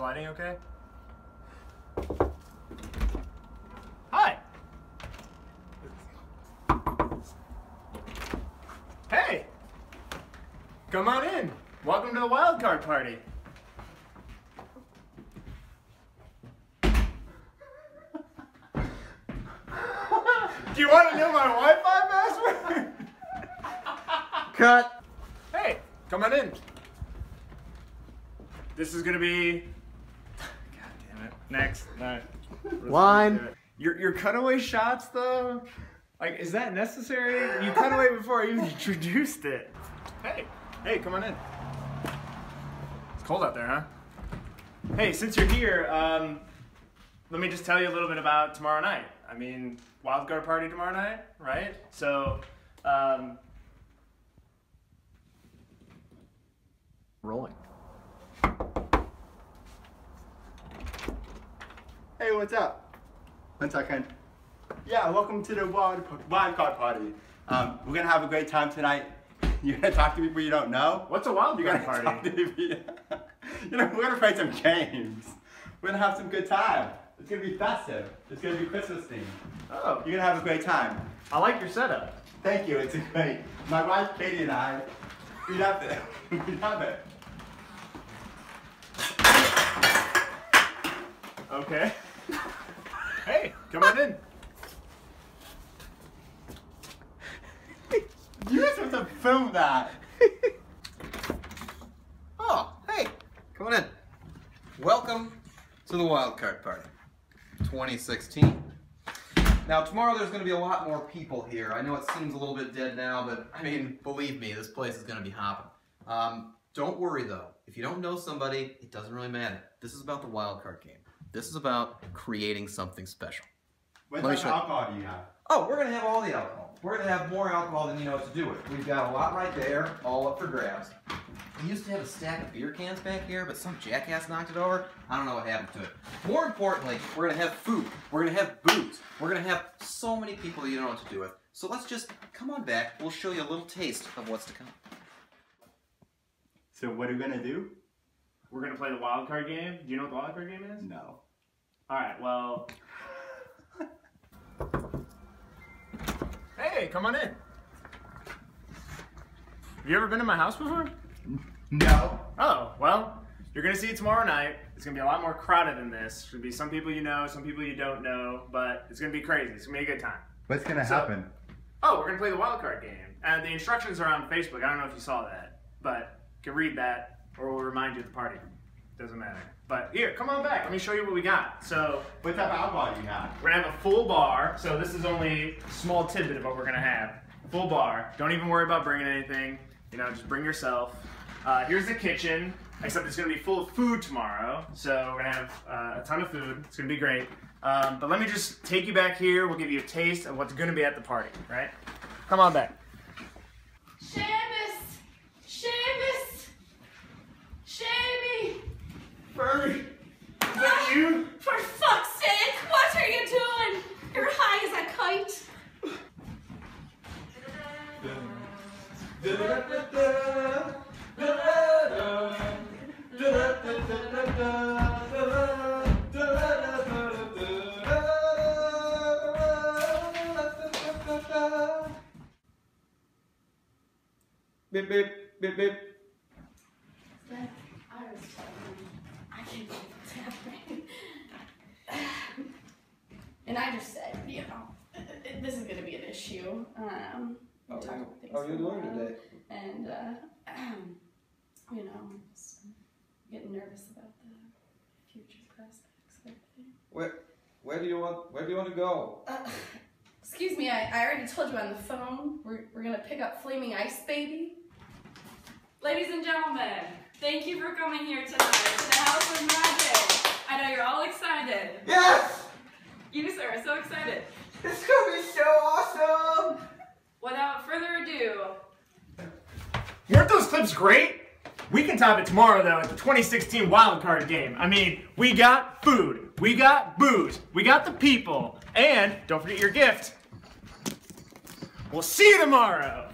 lighting okay? Hi. Hey. Come on in. Welcome to the wild card party. Do you want to know my Wi-Fi password? Cut. Hey, come on in. This is gonna be. God damn it. Next. No. Line. Your your cutaway shots though. Like, is that necessary? You cut away before I even introduced it. Hey, hey, come on in. It's cold out there, huh? Hey, since you're here, um, let me just tell you a little bit about tomorrow night. I mean, wildcard party tomorrow night, right? So, um, Rolling. Hey, what's up? One second. Yeah, welcome to the wild, wild card party. Um, we're gonna have a great time tonight. You're gonna talk to people you don't know. what's a wild You're card party? You know, we're gonna play some games. We're gonna have some good time. It's gonna be festive. It's gonna be Christmas themed. Oh, You're gonna have a great time. I like your setup. Thank you. It's great. My wife Katie and I, we love it. we love it. Okay. Hey, come on in. You were supposed to film that. Oh, hey, come on in. Welcome to the wildcard Party 2016. Now, tomorrow there's going to be a lot more people here. I know it seems a little bit dead now, but I mean, believe me, this place is going to be hopping. Um, don't worry though. If you don't know somebody, it doesn't really matter. This is about the wildcard game. This is about creating something special. What Let me type show of alcohol do you have? Oh, we're gonna have all the alcohol. We're gonna have more alcohol than you know what to do with. We've got a lot right there, all up for grabs. We used to have a stack of beer cans back here, but some jackass knocked it over. I don't know what happened to it. More importantly, we're gonna have food. We're gonna have booze. We're gonna have so many people that you don't know what to do with. So let's just come on back. We'll show you a little taste of what's to come. So what are we gonna do? We're gonna play the wild card game. Do you know what the wild card game is? No. All right. Well. hey, come on in. Have you ever been to my house before? No. Oh, well, you're gonna see it tomorrow night. It's gonna be a lot more crowded than this. There's gonna be some people you know, some people you don't know, but it's gonna be crazy. It's gonna be a good time. What's gonna So- happen? Oh, we're gonna play the wild card game. And the instructions are on Facebook. I don't know if you saw that, but you can read that, or we'll remind you of the party. Doesn't matter. But here, come on back. Let me show you what we got. So What type of alcohol do you have? we're gonna have a full bar. So this is only a small tidbit of what we're gonna have. Full bar. Don't even worry about bringing anything. You know, just bring yourself. Uh, here's the kitchen. Except it's gonna be full of food tomorrow. So we're gonna have uh, a ton of food. It's gonna be great. Um, but let me just take you back here. We'll give you a taste of what's gonna be at the party. Right? Come on back. Beep beep beep beep. I was telling you, I can't believe what's happening. And I just said, you know, this is going to be an issue. Um, we are you- about things you for a doing while, today? And, uh, you know, I'm just getting nervous about the future prospects everything. Where where do you want where do you want to go? Uh, excuse me, I, I already told you on the phone. We're, we're gonna pick up Flaming Ice Baby. Ladies and gentlemen, thank you for coming here tonight to the House of Magic. I know you're all excited. Yes! You, sir, are so excited. It's gonna be so awesome! Without further ado, Weren't those clips great? We can top it tomorrow though at the 2016 wild card game. I mean, we got food, we got booze, we got the people, and don't forget your gift. We'll see you tomorrow.